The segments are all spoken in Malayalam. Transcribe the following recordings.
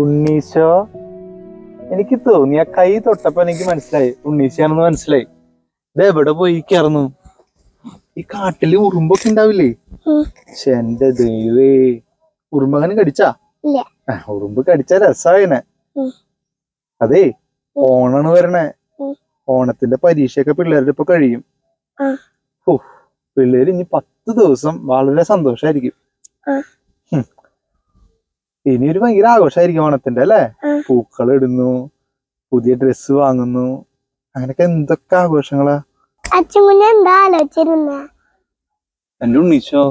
ഉണ്ണീശോ എനിക്ക് തോന്നി ആ കൈ തൊട്ടപ്പോ എനിക്ക് മനസ്സിലായി. ഉണ്ണീശയാണെന്ന് മനസ്സിലായി. ഇത് എവിടെ പോയി? കയറുന്നു ഈ കാട്ടിൽ ഉറുമ്പൊക്കെ ഉണ്ടാവില്ലേ. പക്ഷെ എന്റെ ദൈവേ. ഉറുമ്പങ്ങനെ കടിച്ചാ? ഇല്ല. ഉറുമ്പ് കടിച്ച രസായനെ അതെ ഓണാണ് വരണേ. ഓണത്തിന്റെ പരീക്ഷയൊക്കെ പിള്ളേരുടെ ഇപ്പൊ കഴിയും. ഓ പിള്ളേര് ഇനി പത്ത് ദിവസം വളരെ സന്തോഷായിരിക്കും. ഇനി ഒരു ഭയങ്കര ആഘോഷമായിരിക്കും ഓണത്തിന്റെ അല്ലെ. പൂക്കൾ ഇടുന്നു പുതിയ ഡ്രസ്സ് വാങ്ങുന്നു അങ്ങനൊക്കെ എന്തൊക്കെ ആഘോഷങ്ങളാ എന്റെ ഉണ്ണീശോ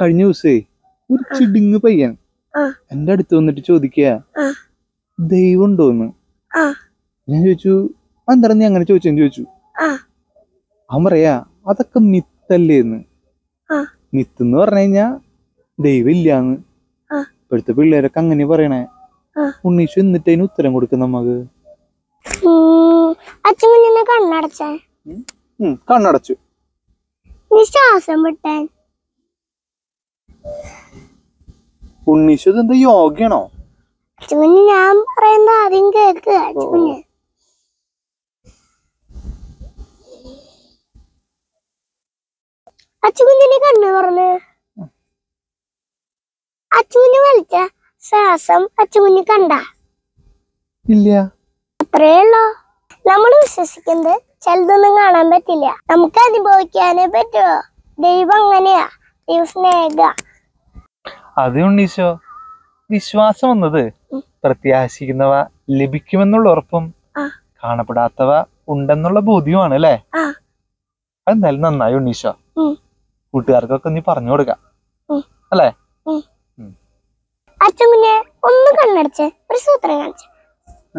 കഴിഞ്ഞ ദിവസേ ഒരു ചിടുങ്ങ് പയ്യൻ. എന്റെ അടുത്ത് വന്നിട്ട് ചോദിക്കുക. ദൈവം ഉണ്ടോന്ന്. ഞാൻ ചോദിച്ചു എന്താണ് നീ അങ്ങനെ ചോദിച്ചെന്ന് ചോദിച്ചു. ആ. അവൻ പറയാ അതൊക്കെ മിത്തല്ലേന്ന്. മിത്ത് എന്ന് പറഞ്ഞു കഴിഞ്ഞാ ദൈവം ഇല്ലാന്ന് ഇപ്പോഴത്തെ പിള്ളേരൊക്കെ അങ്ങനെ പറയണേ. ഉണ്ണീഷു എന്നിട്ട് അതിന് ഉത്തരം കൊടുക്കും നമുക്ക് കണ്ണടച്ചേ? ശ്വാസം വിട്ടാൻ. ഉണ്ണീശു ഇതെന്താ യോഗയാണോ? ഞാൻ പറയുന്ന ആദ്യം കേക്ക് കുഞ്ഞിനെ കണ്ണു തുറന്ന്. അച്ഛൻ വലിച്ച ശ്വാസം അച്ഛൻ കുഞ്ഞ് കണ്ട. ഇല്ല. അത്രേ ഉള്ളൂ? നമ്മൾ വിശ്വസിക്കുന്നത് ചിലതൊന്നും കാണാൻ പറ്റില്ല. നമുക്ക് അനുഭവിക്കാനേ പറ്റുമോ ദൈവം അങ്ങനെയാ. ദൈവ സ്നേഹ അത് ഉണ്ണീശോ വിശ്വാസം എന്നത് പ്രത്യാശിക്കുന്നവ ലഭിക്കുമെന്നുള്ള ഉറപ്പും. കാണപ്പെടാത്തവ ഉണ്ടെന്നുള്ള ബോധ്യമാണ് അല്ലേ? അത് നല്ല നന്നായി ഉണ്ണീശോ. കൂട്ടുകാർക്കൊക്കെ നീ പറഞ്ഞു കൊടുക്ക. അല്ലേ? അച്ഛൻ കുഞ്ഞെ ഒന്ന് കണ്ണടച്ച്. ഒരു സൂത്രം കാണിച്ചു.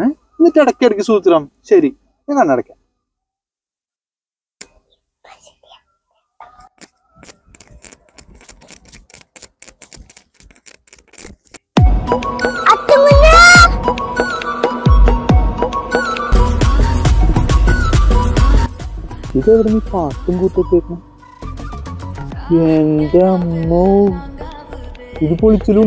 എന്നിട്ട് ഇടയ്ക്ക് ഇടയ്ക്ക് സൂത്രം. ശരി ഞാൻ കണ്ണടക്ക ഇതെവിടെ നീ പാട്ടും കൂട്ടൊക്കെ എന്റെ അമ്മോ ഇത് പൊളിച്ചില്ല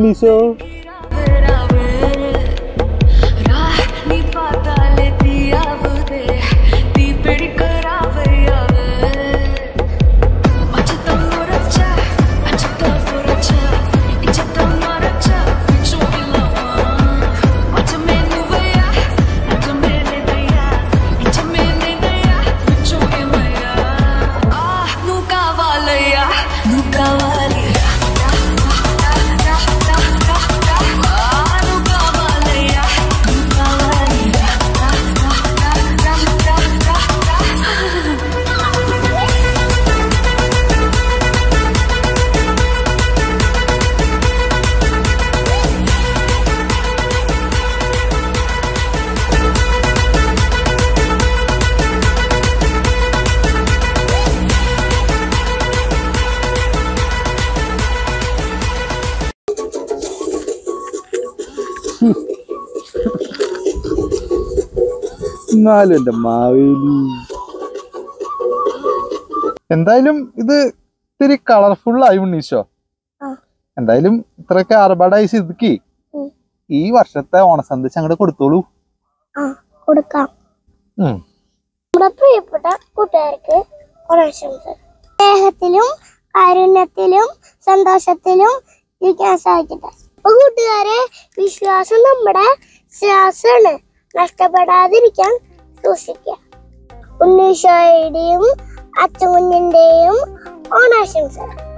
എന്നാലും എന്റെ മാവേലി എന്തായാലും ഇത് ഇത്തിരി കളർഫുൾ ആയി ഉണ്ണീശോ. എന്തായാലും ഇത്രയൊക്കെ ആർഭാടായി സിദ്ധിക്ക്. ഈ വർഷത്തെ ഓണസന്ദേശം അങ്ങോട്ട് കൊടുത്തോളൂ. കൊടുക്കാം. നമ്മുടെ പ്രിയപ്പെട്ട കൂട്ടുകാർക്ക് സ്നേഹത്തിലും കാരുണ്യത്തിലും സന്തോഷത്തിലും ജീവിക്കാൻ സാധിക്കട്ടെ. അപ്പൊ കൂട്ടുകാരെ വിശ്വാസം നമ്മുടെ ശ്വാസമാണ്. നഷ്ടപ്പെടാതിരിക്കാൻ സൂക്ഷിക്കുക. ഉണ്ണീശോയുടെയും അച്ഛൻകുഞ്ഞിന്റെയും ഓണാശംസകൾ.